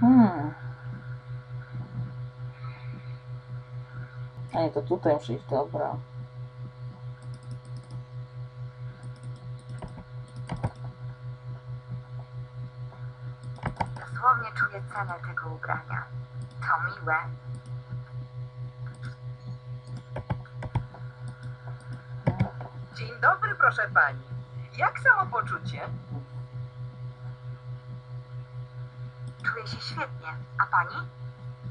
Hmm. A nie, to tutaj muszę iść, dobra. Dosłownie czuję cenę tego ubrania. To miłe. Dzień dobry, proszę pani. Jak samopoczucie? Czuję się świetnie. A pani?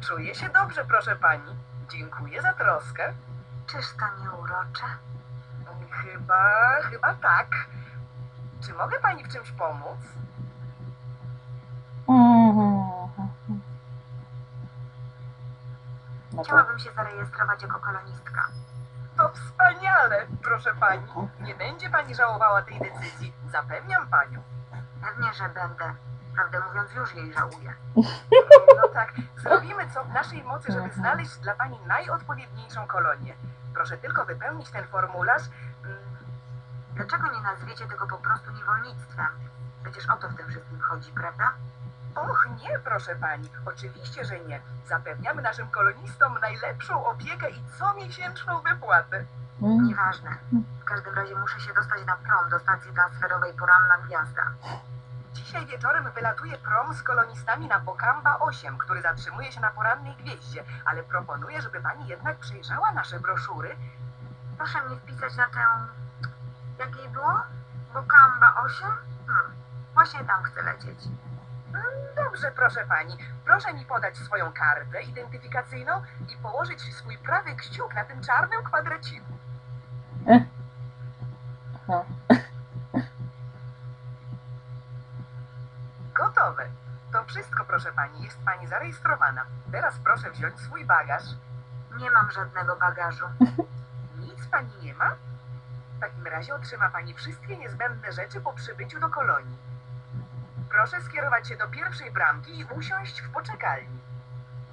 Czuję się dobrze, proszę pani. Dziękuję za troskę. Czyż to nie urocze? Chyba, chyba tak. Czy mogę pani w czymś pomóc? No to, Chciałabym się zarejestrować jako kolonistka. To wspaniale, proszę pani. Nie będzie pani żałowała tej decyzji. Zapewniam panią. Pewnie, że będę. Prawdę mówiąc, już jej żałuję. No tak, zrobimy co w naszej mocy, żeby znaleźć dla pani najodpowiedniejszą kolonię. Proszę tylko wypełnić ten formularz. Mm, Dlaczego nie nazwiecie tego po prostu niewolnictwem? Przecież o to w tym wszystkim chodzi, prawda? Och, nie, proszę pani. Oczywiście, że nie. Zapewniamy naszym kolonistom najlepszą opiekę i comiesięczną wypłatę. Mm. Nieważne. W każdym razie muszę się dostać na prom do stacji transferowej Poranna Gwiazda. Dzisiaj wieczorem wylatuje prom z kolonistami na Bokamba 8, który zatrzymuje się na porannej gwieździe, ale proponuję, żeby pani jednak przejrzała nasze broszury. Proszę mnie wpisać na tę... Jak jej było? Bokamba 8? Hmm. Właśnie tam chcę lecieć. Dobrze, proszę pani. Proszę mi podać swoją kartę identyfikacyjną i położyć swój prawy kciuk na tym czarnym kwadraciku. Aha. Gotowe. To wszystko, proszę pani. Jest pani zarejestrowana. Teraz proszę wziąć swój bagaż. Nie mam żadnego bagażu. Nic pani nie ma? W takim razie otrzyma pani wszystkie niezbędne rzeczy po przybyciu do kolonii. Proszę skierować się do pierwszej bramki i usiąść w poczekalni.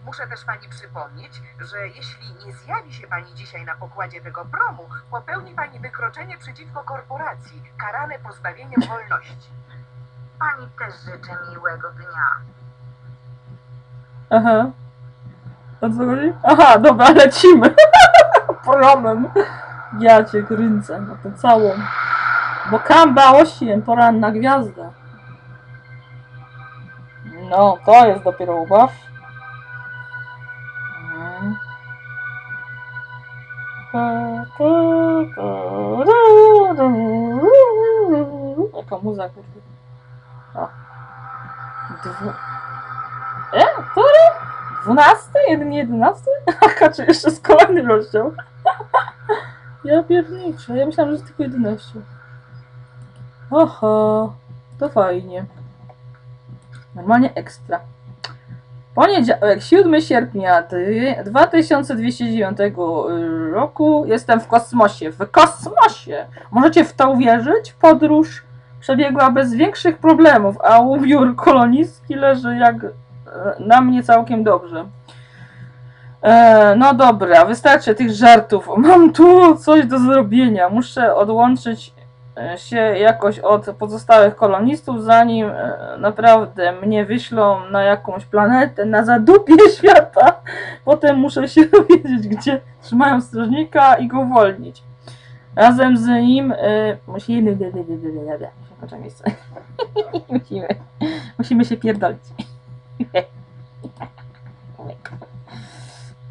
Muszę też pani przypomnieć, że jeśli nie zjawi się pani dzisiaj na pokładzie tego promu, popełni pani wykroczenie przeciwko korporacji, karane pozbawieniem wolności. Pani też życzę miłego dnia. Aha. O co chodzi? Aha, dobra, lecimy. Promem. Ja cię kręcę na tę całą. Bo Kamba 8, poranna gwiazda. No, to jest dopiero ubaw. Jaka muza, kurde. Dwu... E? Który? Dwunasty? Jeden jedenasty? Aka, czy jeszcze z kolejny rozdział? ja pierniczę, ja myślałam, że jest tylko jedenaście. Oho, to fajnie. Normalnie ekstra. Poniedziałek, 7 sierpnia dwie- 2209 roku jestem w kosmosie. W kosmosie! Możecie w to uwierzyć? Podróż przebiegła bez większych problemów, a ubiór kolonistki leży jak e, na mnie całkiem dobrze. E, no dobra, wystarczy tych żartów. Mam tu coś do zrobienia. Muszę odłączyć e, się jakoś od pozostałych kolonistów, zanim e, naprawdę mnie wyślą na jakąś planetę, na zadupie świata. Potem muszę się dowiedzieć, gdzie trzymają strażnika i go uwolnić. Razem z nim y, musimy. Musimy. Musimy się pierdolić.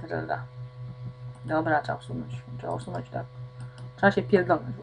Prawda. Dobra, trzeba usunąć. Trzeba usunąć tak. Trzeba się pierdolnąć.